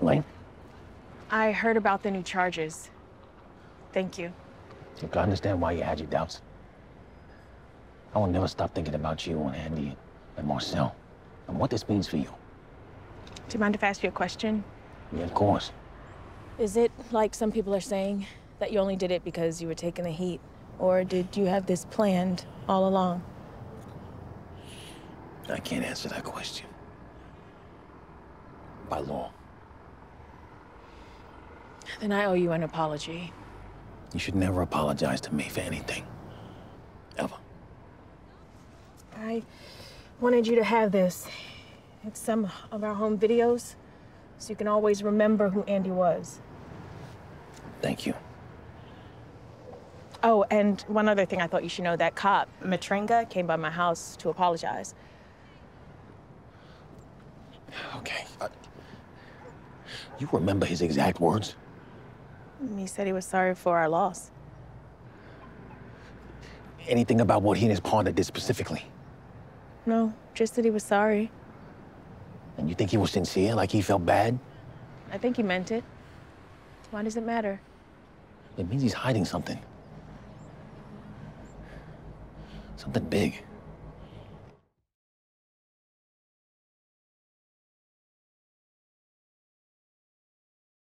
Elaine? I heard about the new charges. Thank you. Look, I understand why you had your doubts. I will never stop thinking about you and Andy and Marcel and what this means for you. Do you mind if I ask you a question? Yeah, of course. Is it like some people are saying that you only did it because you were taking the heat? Or did you have this planned all along? I can't answer that question. By law. Then I owe you an apology. You should never apologize to me for anything. Ever. I wanted you to have this. It's some of our home videos, so you can always remember who Andy was. Thank you. Oh, and one other thing I thought you should know, that cop, Matrenga, came by my house to apologize. Okay. Uh, you remember his exact words? He said he was sorry for our loss. Anything about what he and his partner did specifically? No, just that he was sorry. And you think he was sincere, like he felt bad? I think he meant it. Why does it matter? It means he's hiding something. Something big.